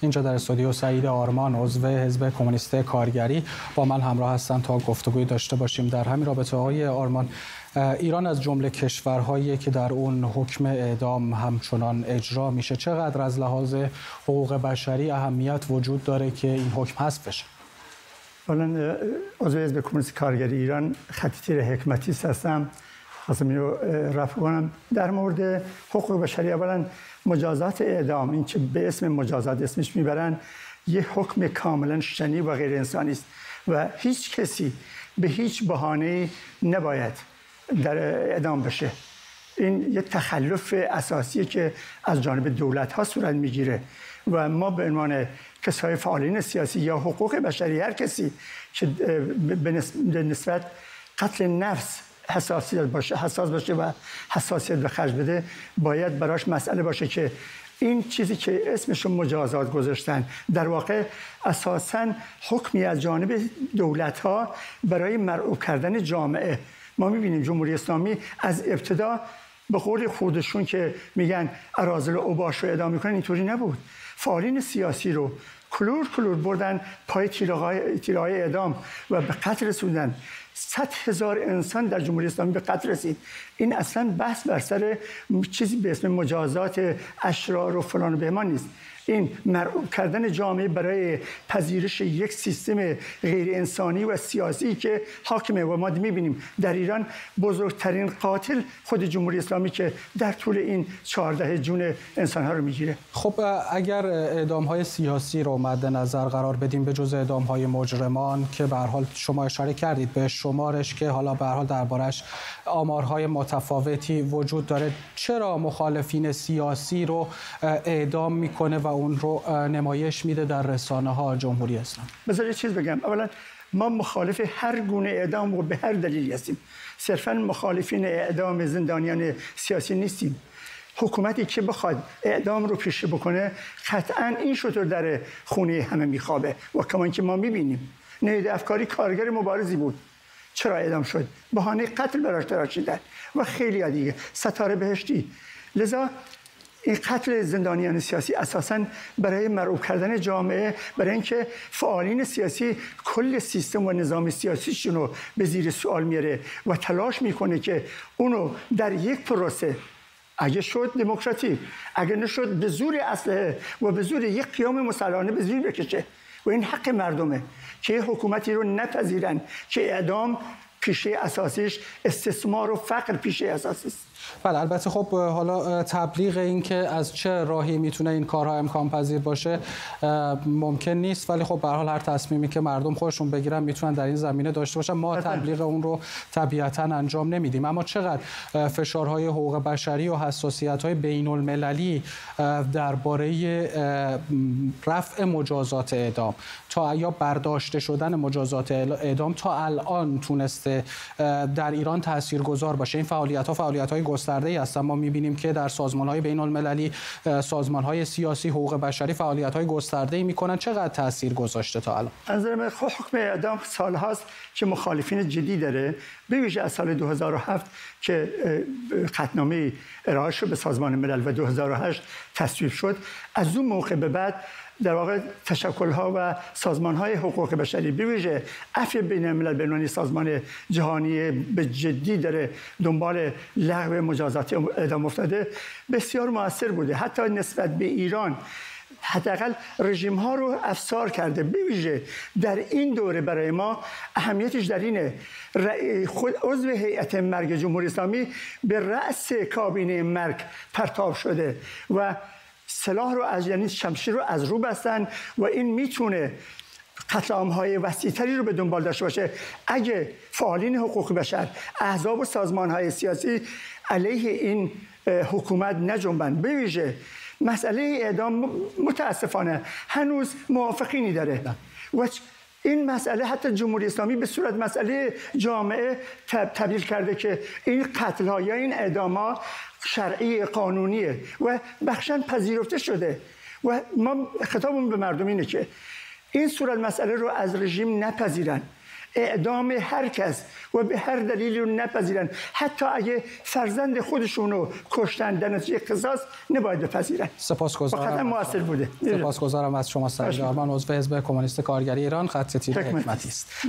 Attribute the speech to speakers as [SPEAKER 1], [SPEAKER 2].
[SPEAKER 1] اینجا در استودیو سعید آرمان عضو حزب کمونیست کارگری. با من همراه هستند تا گفتگوی داشته باشیم در همین رابطه های آرمان. ایران از جمله کشورهایی که در اون حکم اعدام همچنان اجرا میشه چقدر از لحاظ حقوق بشری اهمیت وجود داره که این حکم حذف بشه؟
[SPEAKER 2] اولا عضو حزب کمونیست کارگری ایران خطی حکمتی هستم. خواستم رو رفع کنم در مورد حقوق بشری اولا مجازات اعدام این که به اسم مجازات اسمش می‌برن یه حکم کاملا شنی و غیر انسانی است و هیچ کسی به هیچ بهانه نباید در اعدام بشه. این یه تخلف اساسیه که از جانب دولت ها صورت می‌گیره و ما به عنوان کسای فعالین سیاسی یا حقوق بشری هر کسی که به نسبت قتل نفس حساسیت باشه حساس باشه و حساسیت به خرج بده باید براش مسئله باشه که این چیزی که اسمش مجازات گذاشتن در واقع اساسا حکمی از جانب دولت ها برای مرعوب کردن جامعه. ما می‌بینیم جمهوری اسلامی از ابتدا به قول خودشون که میگن ارازل اوباش رو ادامه می‌کنن اینطوری نبود. فعالین سیاسی رو کلور کلور بردن پای تیره های اعدام و به قتل رسوندن. صد هزار انسان در جمهوری اسلامی به قتل رسید. این اصلا بحث بر سر چیزی به اسم مجازات اشرار و فلان و بهمان نیست. این مرعوب کردن جامعه برای پذیرش یک سیستم غیر انسانی و سیاسی که حاکمه و ما می‌بینیم. در ایران بزرگترین قاتل خود جمهوری اسلامی که در طول این 14 جون انسان ها رو می‌گیره.
[SPEAKER 1] خب اگر اعدام های سیاسی رو مد نظر قرار بدیم به جز اعدام های مجرمان که به حال شما اشاره کردید به شمارش که حالا به حال دربارش آمارهای متفاوتی وجود داره. چرا مخالفین سیاسی رو اعدام می‌کنه و اون رو نمایش میده در رسانه ها جمهوری اسلامی؟
[SPEAKER 2] بذار چیز بگم. اولا ما مخالف هر گونه اعدام و به هر دلیلی هستیم. صرفا مخالفین اعدام زندانیان سیاسی نیستیم. حکومتی که بخواد اعدام رو پیش بکنه قطعا این شطور در خونه همه میخوابه. و کمان که ما می‌بینیم. نهید افکاری کارگر مبارزی بود. چرا اعدام شد؟ بهانه قتل براش تراشیدن و خیلی دیگه. ستاره بهشتی. لذا این قتل زندانیان سیاسی اساسا برای مرعوب کردن جامعه برای اینکه فعالین سیاسی کل سیستم و نظام سیاسیشون رو به زیر سوال میاره و تلاش می‌کنه که اونو در یک پروسه اگه شد دموکراتی اگه نشد به زور اسلحه و به زور یک قیام مسلحانه به زیر بکشه. و این حق مردمه که حکومتی رو نپذیرن که اعدام پیشه اساسیش استثمار و فقر پیشه اساسی است.
[SPEAKER 1] بله البته خب حالا تبلیغ این که از چه راهی می‌تونه این کارها امکان پذیر باشه ممکن نیست. ولی خب به حال هر تصمیمی که مردم خودشون بگیرن می‌تونن در این زمینه داشته باشن. ما تبلیغ اون رو طبیعتا انجام نمیدیم. اما چقدر فشارهای حقوق بشری و حساسیت های بین المللی درباره رفع مجازات اعدام تا یا برداشته شدن مجازات اعدام تا الان تونسته در ایران تاثیرگذار باشه. این فعالیت ها فعالیت های گسترده ای ما می‌بینیم که در سازمان های بین المللی سازمان های سیاسی حقوق بشری فعالیت های گسترده ای می‌کنن. چقدر تاثیر گذاشته تا الان؟
[SPEAKER 2] از نظر خب حکم اعدام سال هاست که مخالفین جدی داره. به ویژه از سال 2007 که قطنامه ارائه شد به سازمان ملل و 2008 تصویب شد. از اون موقع به بعد در واقع تشکل ها و سازمان های حقوق بشری بویژه عفو بین الملل بینانی سازمان جهانی به جدی داره دنبال لغو مجازات اعدام افتاده بسیار موثر بوده. حتی نسبت به ایران حداقل رژیم ها رو افسار کرده. بویژه در این دوره برای ما اهمیتش در اینه. خود عضو هیئت مرگ جمهوری اسلامی به رأس کابینه مرگ پرتاب شده و سلاح رو از یعنی شمشیر رو از رو بستن و این می‌تونه قتل های وسیعتری رو به دنبال داشته باشه. اگه فعالین حقوق بشر احزاب و سازمان های سیاسی علیه این حکومت نجنبن به ویژه مسئله اعدام متاسفانه هنوز موافقینی داره. و این مسئله حتی جمهوری اسلامی به صورت مسئله جامعه تبدیل کرده که این قتل ها یا این اعدام ها شرعی قانونیه و بخشن پذیرفته شده. و ما خطابمون به مردم اینه که این صورت مسئله رو از رژیم نپذیرن. اعدام هر کس و به هر دلیلی رو نپذیرن حتی اگه فرزند خودشون رو کشتن در نتیجه قصاص نباید بپذیرن
[SPEAKER 1] سپاسگزارم.
[SPEAKER 2] موثر بوده.
[SPEAKER 1] سپاسگزارم از شما سعید آرمان عضو حزب کمونیست کارگری ایران خط تیر حکمتی است.